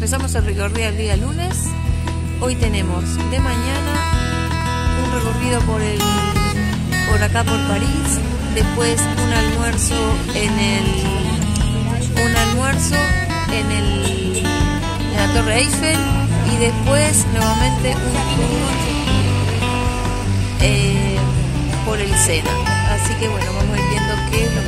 Empezamos el recorrido el día lunes. Hoy tenemos de mañana un recorrido por el por acá por París, después un almuerzo en el un almuerzo en el en la Torre Eiffel y después nuevamente un tour eh, por el Sena. Así que bueno, vamos a ir viendo qué es.